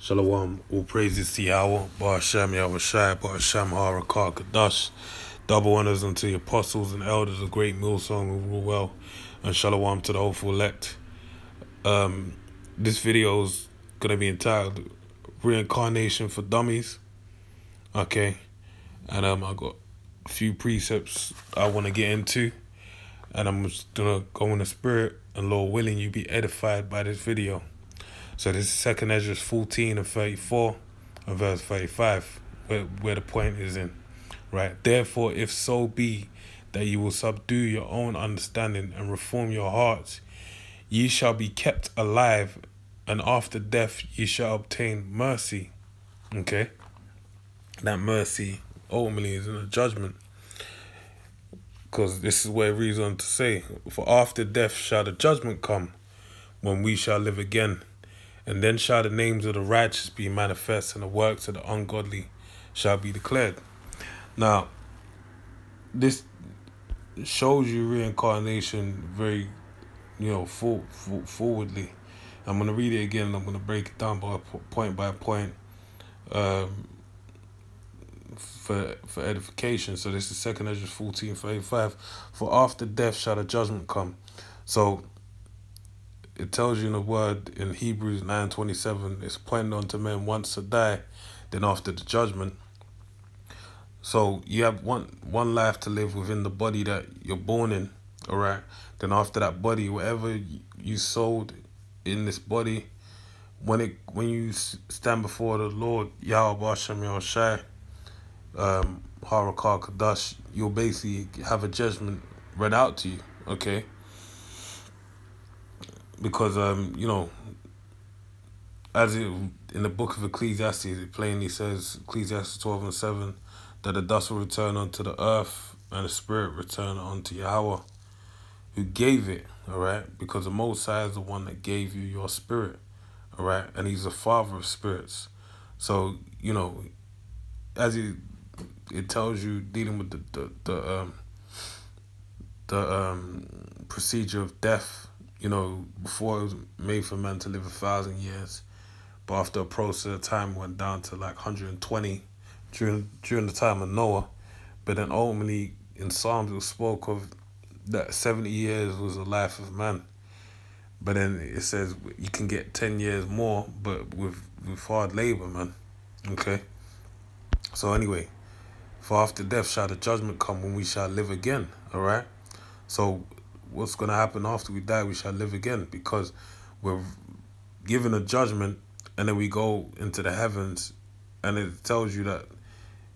Shalom, all praises to Yahweh, Bar Shem Yahweh Shai, Bar Shem Harakar Kadash. Double honors unto the apostles and elders of great Millstone who rule well, and Shalom to the hopeful elect. Um, this video is going to be entitled Reincarnation for Dummies. Okay, and um, I got a few precepts I want to get into, and I'm just going to go in the spirit, and Lord willing, you be edified by this video. So this is Second Ezra 14 and 34 and verse 35, where, where the point is in. Right. Therefore, if so be that you will subdue your own understanding and reform your hearts, ye shall be kept alive, and after death ye shall obtain mercy. Okay? That mercy ultimately is in the judgment. Because this is where it to say, For after death shall the judgment come, when we shall live again. And then shall the names of the righteous be manifest, and the works of the ungodly shall be declared. Now, this shows you reincarnation very, you know, full, full forwardly. I'm going to read it again, I'm going to break it down by point by point um, for, for edification. So this is 2nd Ezra 14, 35. For after death shall the judgment come. So it tells you in the word in Hebrews 9:27 it's appointed unto men once to die then after the judgment. So you have one one life to live within the body that you're born in all right? Then after that body whatever you sold in this body when it when you stand before the Lord Yahweh Bashem Yahushai um Harakar Kadash you'll basically have a judgment read out to you okay because um you know as it in the book of Ecclesiastes it plainly says Ecclesiastes 12 and 7 that the dust will return unto the earth and the spirit return unto Yahweh who gave it all right? Because the most high is the one that gave you your spirit all right? And he's the father of spirits. So you know as it it tells you dealing with the the, the um the um procedure of death you know, before it was made for man to live a thousand years, but after a process of time went down to like 120 during during the time of Noah, but then ultimately in Psalms it spoke of that 70 years was the life of man. But then it says you can get 10 years more, but with, with hard labor, man. Okay? So anyway, for after death shall the judgment come when we shall live again, all right? So what's going to happen after we die, we shall live again because we're given a judgment and then we go into the heavens and it tells you that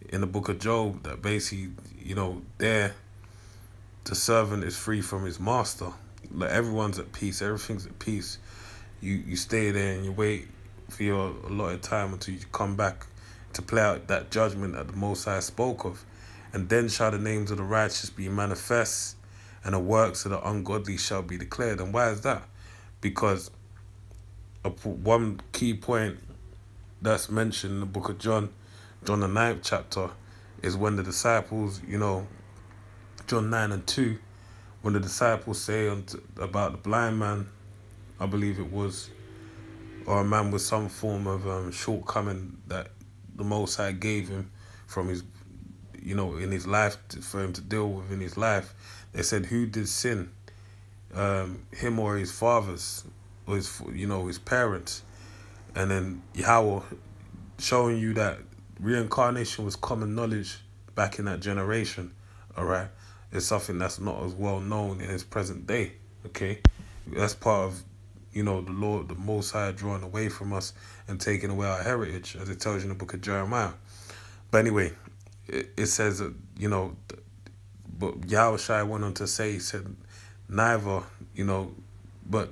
in the book of Job that basically, you know, there the servant is free from his master. Like everyone's at peace, everything's at peace. You you stay there and you wait for your allotted time until you come back to play out that judgment that the Most High spoke of. And then shall the names of the righteous be manifest and the works of the ungodly shall be declared. And why is that? Because a, one key point that's mentioned in the book of John, John the ninth chapter, is when the disciples, you know, John 9 and 2, when the disciples say about the blind man, I believe it was, or a man with some form of um, shortcoming that the Most High gave him from his, you know, in his life, to, for him to deal with in his life they said, "Who did sin? Um, him or his fathers, or his you know his parents?" And then Yahweh showing you that reincarnation was common knowledge back in that generation. All right, it's something that's not as well known in its present day. Okay, that's part of you know the Lord, the Most High, drawing away from us and taking away our heritage, as it tells you in the book of Jeremiah. But anyway, it, it says that you know but Yahushua went on to say, he said, neither, you know, but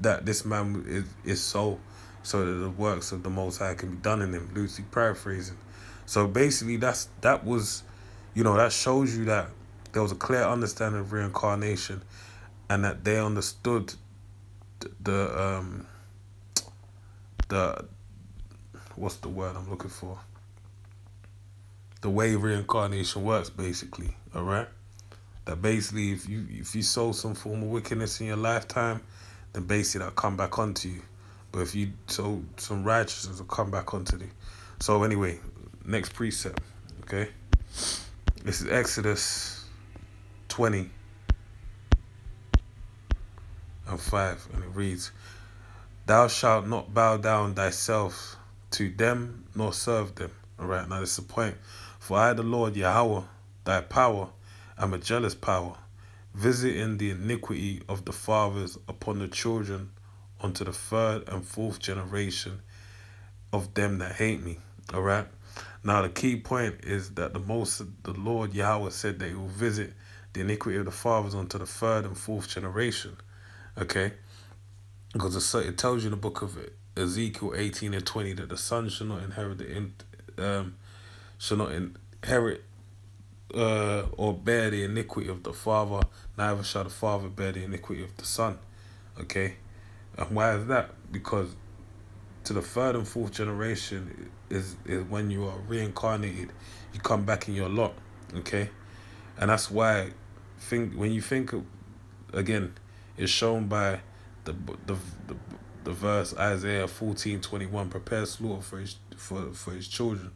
that this man is, is so, so that the works of the Most High can be done in him, loosely paraphrasing. So basically, that's that was, you know, that shows you that there was a clear understanding of reincarnation and that they understood the, the um, the, what's the word I'm looking for? The way reincarnation works, basically. All right, that basically, if you if you sow some form of wickedness in your lifetime, then basically that'll come back onto you. But if you sow some righteousness will come back onto you. So anyway, next precept, okay? This is Exodus twenty and five, and it reads, Thou shalt not bow down thyself to them nor serve them. Alright, now this is the point. For I the Lord Yahweh, thy power, am a jealous power, visiting the iniquity of the fathers upon the children unto the third and fourth generation of them that hate me. All right. Now the key point is that the most the Lord Yahweh said that He will visit the iniquity of the fathers unto the third and fourth generation. Okay, because it tells you in the book of Ezekiel eighteen and twenty that the son shall not inherit the in, um shall not inherit uh, or bear the iniquity of the father, neither shall the father bear the iniquity of the son. Okay? And why is that? Because to the third and fourth generation is is when you are reincarnated, you come back in your lot. Okay? And that's why think when you think again, it's shown by the the the, the verse Isaiah fourteen twenty one, prepare slaughter for his for for his children,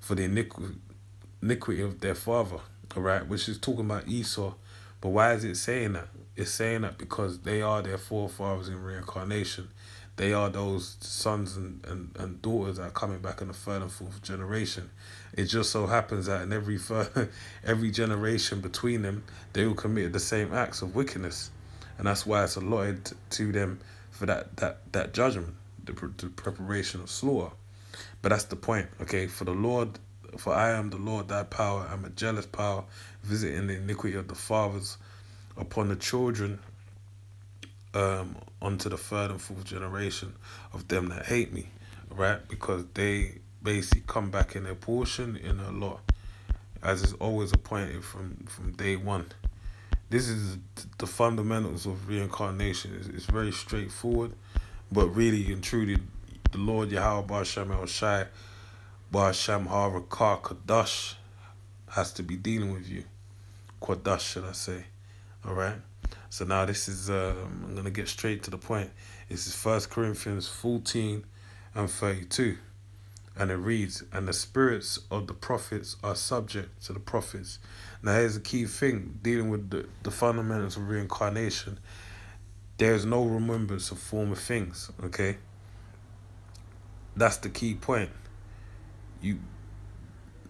for the iniquity of their father, all right, which is talking about Esau. But why is it saying that? It's saying that because they are their forefathers in reincarnation. They are those sons and, and, and daughters that are coming back in the third and fourth generation. It just so happens that in every third, every generation between them, they all committed the same acts of wickedness. And that's why it's allotted to them for that, that, that judgment, the, the preparation of slaughter. But that's the point, okay? For the Lord for I am the Lord thy power, I am a jealous power, visiting the iniquity of the fathers upon the children um, unto the third and fourth generation of them that hate me, right? Because they basically come back in their portion in a lot, as is always appointed from, from day one. This is the fundamentals of reincarnation. It's, it's very straightforward, but really and truly, the Lord Yahweh Bashem El Shai Basham Harakar Kadash has to be dealing with you. Quadash, should I say. Alright? So now this is, um, I'm going to get straight to the point. This is First Corinthians 14 and 32. And it reads, And the spirits of the prophets are subject to the prophets. Now here's the key thing, dealing with the, the fundamentals of reincarnation. There is no remembrance of former things, okay? That's the key point you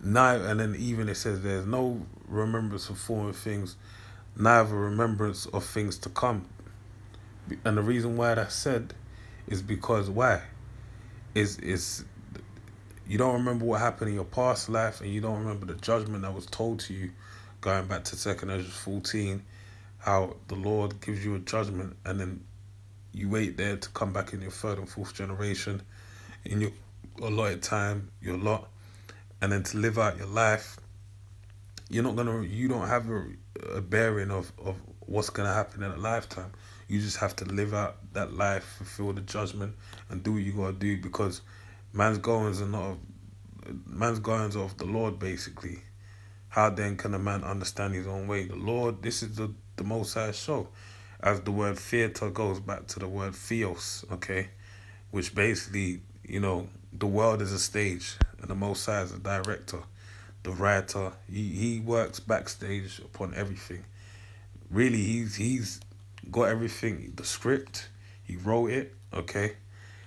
now and then even it says there's no remembrance of former things, neither remembrance of things to come. And the reason why that's said is because why? Is is you don't remember what happened in your past life and you don't remember the judgment that was told to you going back to second Ezra 14 how the Lord gives you a judgment and then you wait there to come back in your third and fourth generation in your allotted time, your lot, and then to live out your life, you're not gonna, you don't have a, a bearing of, of what's gonna happen in a lifetime. You just have to live out that life, fulfill the judgment, and do what you gotta do because man's goings are not, man's goings of the Lord basically. How then can a man understand his own way? The Lord, this is the, the Most High show. As the word theater goes back to the word theos, okay? Which basically, you know, the world is a stage and the Most High is a director, the writer. He he works backstage upon everything. Really, he's he's got everything. The script, he wrote it, okay,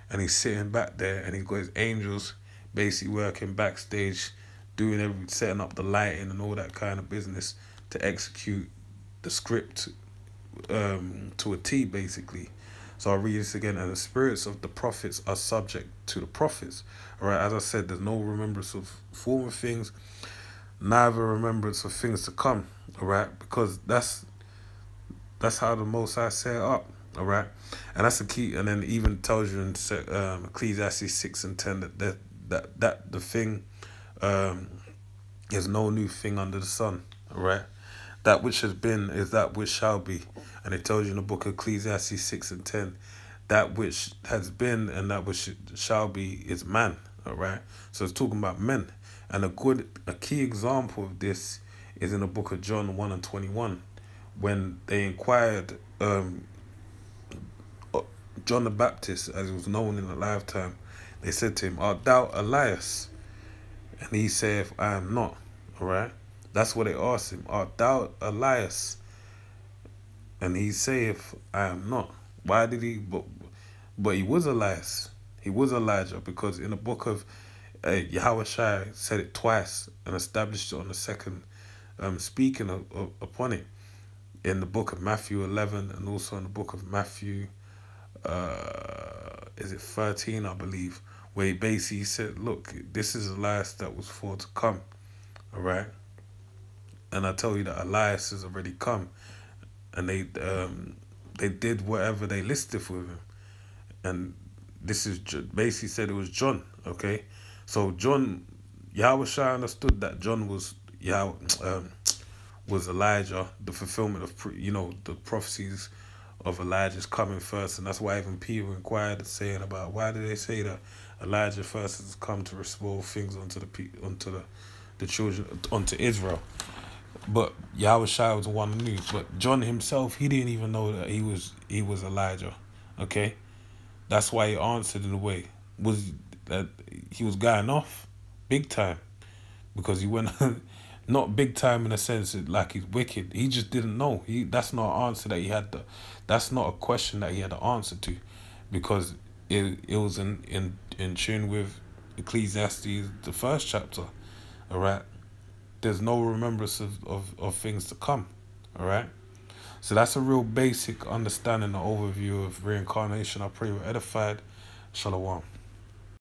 and he's sitting back there, and he got his angels basically working backstage, doing every setting up the lighting and all that kind of business to execute the script um, to a T, basically. So I'll read this again. And the spirits of the prophets are subject to the prophets. All right, as I said, there's no remembrance of former things, neither remembrance of things to come. All right, because that's that's how the Most High set up. All right, and that's the key. And then even tells you in um, Ecclesiastes six and ten that that that, that the thing um, is no new thing under the sun. All right, that which has been is that which shall be. And it tells you in the book of Ecclesiastes 6 and 10, that which has been and that which shall be is man. All right. So it's talking about men. And a good, a key example of this is in the book of John 1 and 21, when they inquired um, John the Baptist, as he was known in a lifetime, they said to him, Art thou Elias? And he saith, I am not. Alright? That's what they asked him. Art thou Elias? And he saith, I am not. Why did he but but he was Elias. He was Elijah because in the book of uh, Yahweh Shai said it twice and established it on the second um, speaking of, of, upon it in the book of Matthew 11 and also in the book of Matthew, uh, is it 13, I believe, where he basically said, Look, this is Elias that was for to come. All right. And I tell you that Elias has already come. And they um, they did whatever they listed with him. And this is basically said it was John. Okay. So John, Yahweh Shai understood that John was Yahweh. Um, was Elijah, the fulfillment of you know the prophecies of Elijah's coming first, and that's why even Peter inquired, saying about why did they say that Elijah first has come to restore things unto the unto the the children unto Israel. But Yahweh Shai was the one who knew. But John himself, he didn't even know that he was he was Elijah. Okay, that's why he answered in a way was that he was going off big time because he went not big time in a sense like he's wicked. He just didn't know. He that's not an answer that he had to. That's not a question that he had to answer to, because it it was in in in tune with Ecclesiastes the first chapter. All right, there's no remembrance of of of things to come. All right. So that's a real basic understanding, the overview of reincarnation. I pray we're edified. Shalom.